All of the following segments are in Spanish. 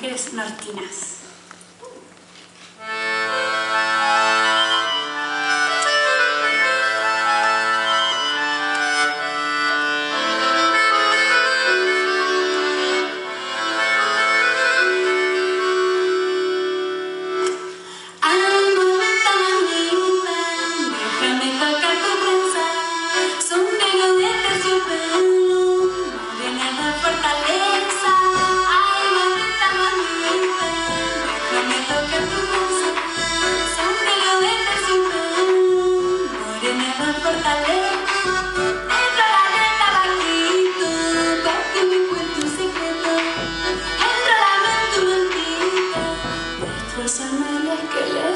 mujeres martinas. Bésame el esqueleto.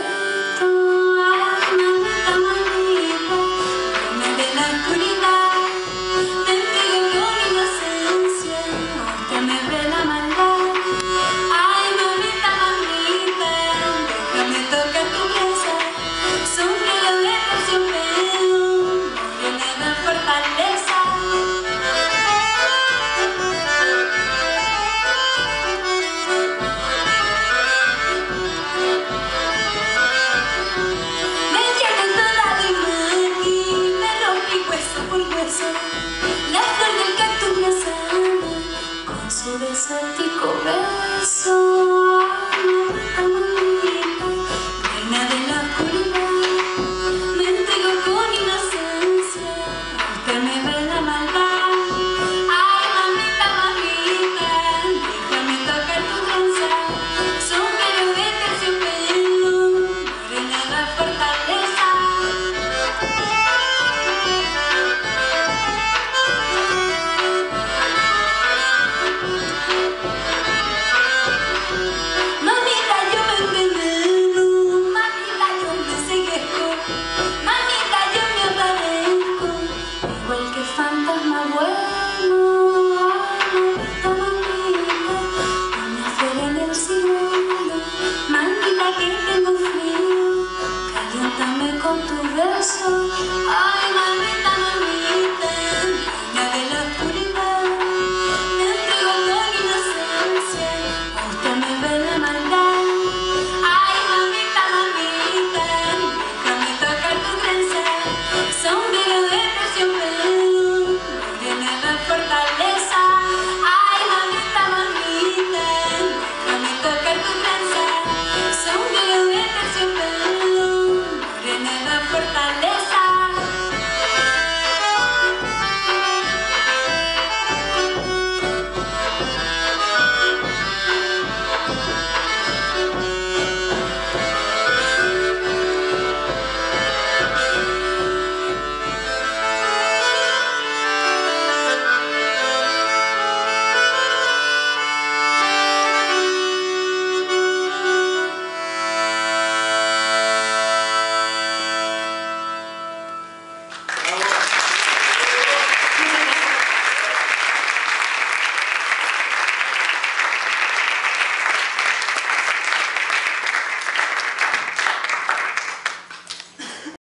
beso de ese tico beso.